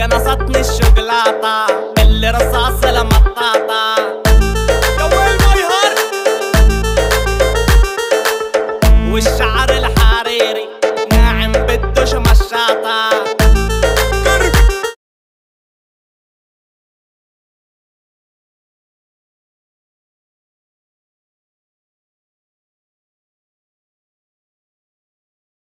قنصتني الشوكولاتة باللي رصاص لما الطاطا والشعب